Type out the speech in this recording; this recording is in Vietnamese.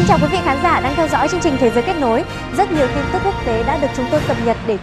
Xin chào quý vị khán giả đang theo dõi chương trình Thế giới kết nối. Rất nhiều tin tức quốc tế đã được chúng tôi cập nhật để